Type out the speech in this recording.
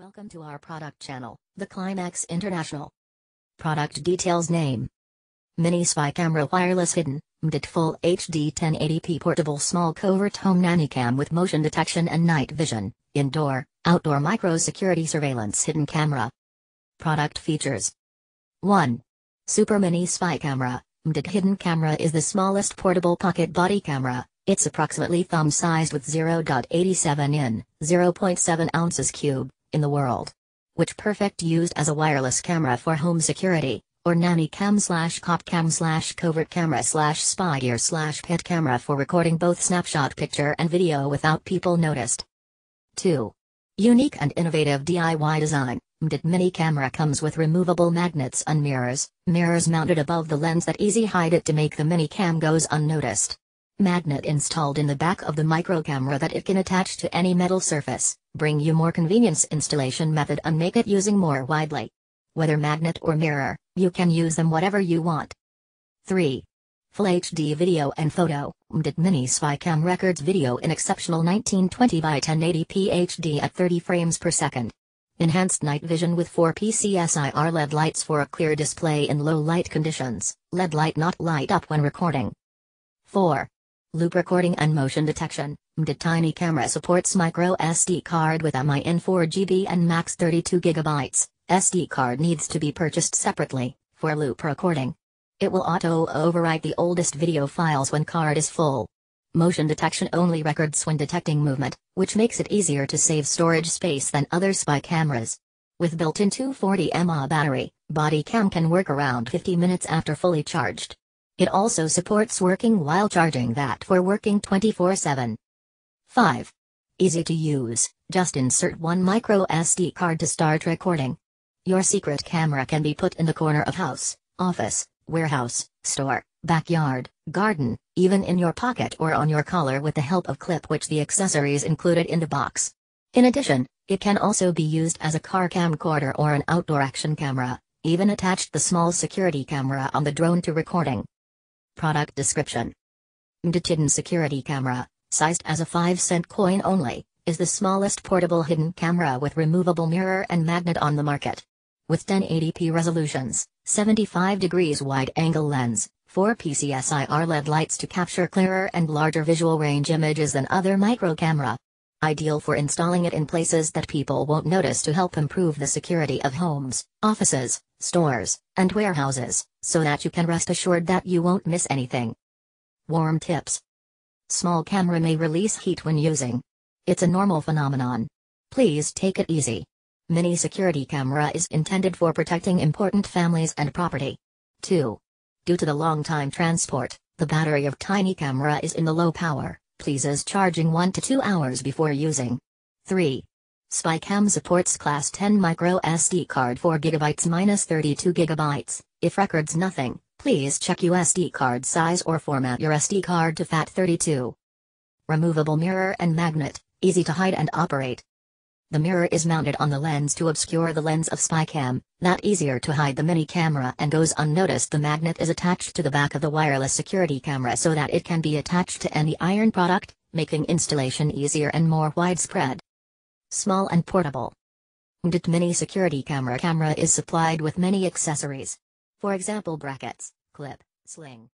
Welcome to our product channel, the Climax International. Product details name Mini Spy Camera Wireless Hidden, MHDYT Full HD 1080p Portable Small Covert Home Nanny Cam with Motion Detection and Night Vision, Indoor, Outdoor Micro Security Surveillance Hidden Camera. Product features 1. Super Mini Spy Camera, MHDYT Hidden Camera is the smallest portable pocket body camera, it's approximately thumb-sized with 0.87 in, 0.7 ounces cube, in the world. Which perfect used as a wireless camera for home security, or nanny cam slash cop cam slash covert camera slash spy gear slash pet camera for recording both snapshot picture and video without people noticed. 2. Unique and innovative DIY design. MHDYT mini camera comes with removable magnets and mirrors, mirrors mounted above the lens that easy hide it to make the mini cam goes unnoticed magnet installed in the back of the micro camera that it can attach to any metal surface, bring you more convenience installation method and make it using more widely. Whether magnet or mirror, you can use them whatever you want. 3. Full HD video and photo, MHDYT Mini Spycam records video in exceptional 1920 by 1080p HD at 30 frames per second. Enhanced night vision with 4 PCSIR LED lights for a clear display in low light conditions, LED light not light up when recording. 4. Loop recording and motion detection. MHDYT Tiny camera supports micro SD card with MIN 4GB and max 32GB. SD card needs to be purchased separately for loop recording. It will auto overwrite the oldest video files when card is full. Motion detection only records when detecting movement, which makes it easier to save storage space than other spy cameras. With built-in 240 mAh battery, body cam can work around 50 minutes after fully charged. It also supports working while charging that for working 24-7. 5. Easy to use, just insert one micro SD card to start recording. Your secret camera can be put in the corner of house, office, warehouse, store, backyard, garden, even in your pocket or on your collar with the help of clip which the accessories included in the box. In addition, it can also be used as a car camcorder or an outdoor action camera, even attached the small security camera on the drone to recording. Product description MHDYT Hidden Security Camera, sized as a 5 cent coin only, is the smallest portable hidden camera with removable mirror and magnet on the market. With 1080p resolutions, 75 degrees wide angle lens, 4 PCSIR LED lights to capture clearer and larger visual range images than other micro camera. Ideal for installing it in places that people won't notice to help improve the security of homes, offices, stores, and warehouses, so that you can rest assured that you won't miss anything. Warm tips Small camera may release heat when using. It's a normal phenomenon. Please take it easy. Mini security camera is intended for protecting important families and property. 2. Due to the long time transport, the battery of tiny camera is in the low power, pleases charging 1 to 2 hours before using. 3. Spycam supports Class 10 micro SD card 4GB minus 32GB. If records nothing, please check USD card size or format your SD card to FAT32. Removable mirror and magnet, easy to hide and operate. The mirror is mounted on the lens to obscure the lens of Spycam, that easier to hide the mini camera and goes unnoticed. The magnet is attached to the back of the wireless security camera so that it can be attached to any iron product, making installation easier and more widespread small and portable. MHDYT Mini Security Camera camera is supplied with many accessories. For example brackets, clip, sling,